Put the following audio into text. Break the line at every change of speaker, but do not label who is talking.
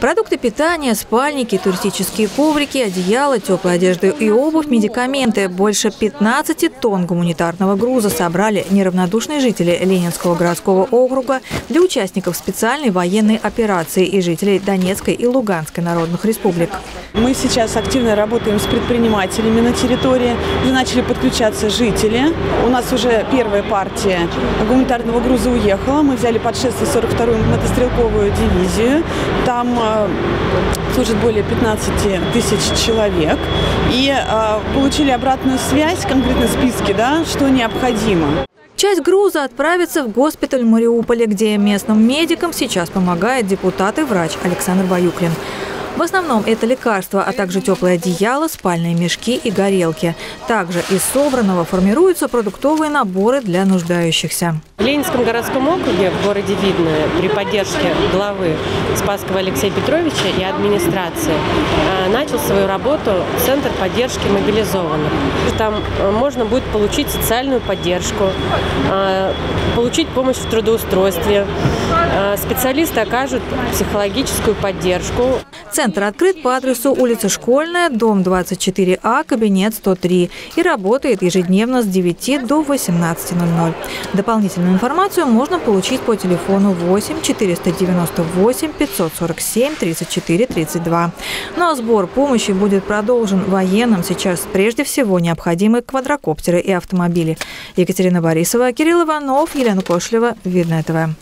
Продукты питания, спальники, туристические коврики, одеяла, теплая одежда и обувь, медикаменты. Больше 15 тонн гуманитарного груза собрали неравнодушные жители Ленинского городского округа для участников специальной военной операции и жителей Донецкой и Луганской народных республик.
Мы сейчас активно работаем с предпринимателями на территории. Уже начали подключаться жители. У нас уже первая партия гуманитарного груза уехала. Мы взяли под шествие 42-ю мотострелковую дивизию. Там э, служит более 15 тысяч человек. И э, получили обратную связь, конкретно списки, да, что необходимо.
Часть груза отправится в госпиталь в Мариуполе, где местным медикам сейчас помогает депутат и врач Александр Баюклин. В основном это лекарства, а также теплое одеяло, спальные мешки и горелки. Также из собранного формируются продуктовые наборы для нуждающихся.
В Ленинском городском округе в городе Видное при поддержке главы Спасского Алексея Петровича и администрации э, начал свою работу Центр поддержки мобилизованных. Там э, можно будет получить социальную поддержку, э, получить помощь в трудоустройстве. Специалисты окажут психологическую поддержку.
Центр открыт по адресу улица Школьная, дом 24А, кабинет 103 и работает ежедневно с 9 до 18.00. Дополнительную информацию можно получить по телефону 8 498 547 34 32. Ну а сбор помощи будет продолжен военным. Сейчас прежде всего необходимы квадрокоптеры и автомобили. Екатерина Борисова, Кирилл Иванов, Елена Кошлева, Видное ТВ.